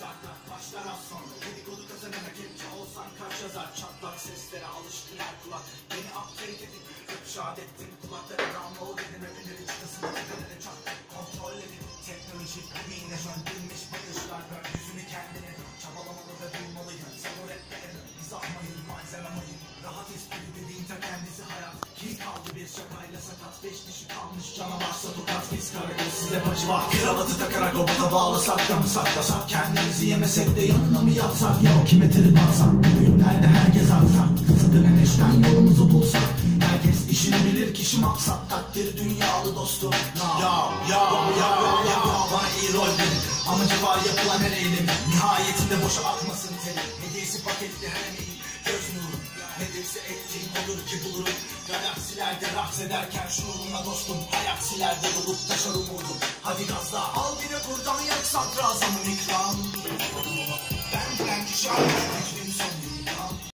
Yanlışlardan başlar az sonra. Dedikodu kazanana kepçe olsan kaç yazar? Çatlak seslere alıştı her kulak. Beni upgrade edin şahat ettin kulaklara download edin Öpüleri çıkasın. Öpüleri çat Kontrol edin. Teknoloji bugüne söndürmüş bakışlar. Ver yüzünü kendine dön. Çabalamalı ve bulmalıyım. Sabır etmeye dön. İzahmayın malzememayın Rahat espri dediğin ta kendisi hayat kaldı bir şakayla sakat. Beş kişi kalmış canavarsa tokat. Biz karagöz size bacı var. Kravatı takarak obada bağlasak da mı saklasak. Kendimizi yemesek de yanına mı yatsak Ya o kime trip atsak? Bugünlerde herkes atsak. Kısa dönen yolumuzu bulsak. Herkes işini bilir kişi maksat. Takdir dünyalı dostum Ya ya ya ya ya Bana iyi rol verin. Amacı var yapılan her eylemi Nihayetinde boşa akmasın teli Hediyesi paketli her nuru Nedirse ettiğin olur ki bulurum. Galaksilerde raks ederken şuuruna dostum. Hayaksilerde dolup taşar umudum Hadi gazla al bir de buradan yak sadrazamın ikram. Ben direnci şarkı